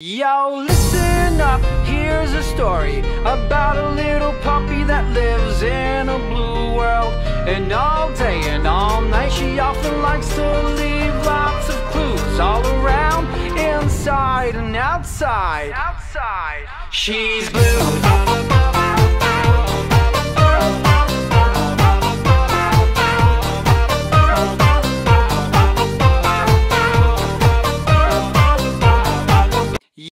Yo, listen up, here's a story about a little puppy that lives in a blue world. And all day and all night, she often likes to leave lots of clues all around, inside and outside. Outside, she's blue.